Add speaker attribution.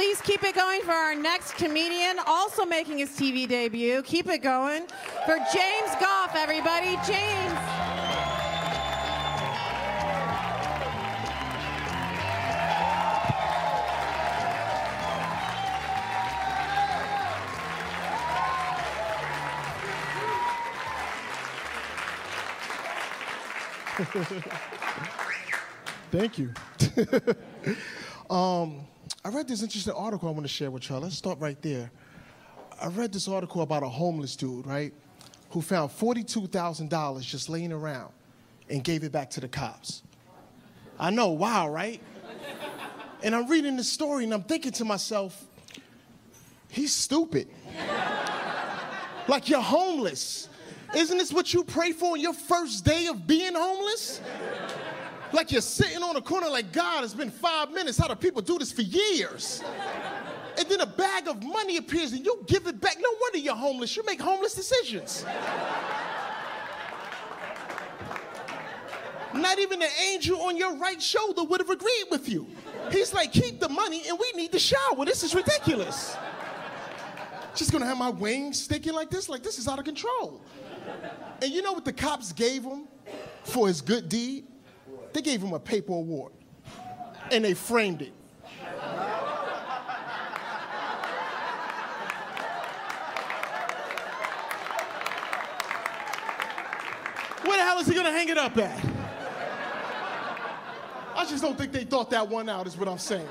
Speaker 1: Please keep it going for our next comedian, also making his TV debut. Keep it going for James Goff, everybody. James.
Speaker 2: Thank you. um, I read this interesting article I want to share with y'all. Let's start right there. I read this article about a homeless dude, right, who found $42,000 just laying around and gave it back to the cops. I know, wow, right? And I'm reading this story and I'm thinking to myself, he's stupid. like, you're homeless. Isn't this what you pray for on your first day of being homeless? Like you're sitting on a corner like, God, it's been five minutes. How do people do this for years? And then a bag of money appears and you give it back. No wonder you're homeless. You make homeless decisions. Not even the angel on your right shoulder would have agreed with you. He's like, keep the money and we need the shower. This is ridiculous. Just gonna have my wings sticking like this? Like, this is out of control. And you know what the cops gave him for his good deed? They gave him a paper award and they framed it. Where the hell is he gonna hang it up at? I just don't think they thought that one out, is what I'm saying.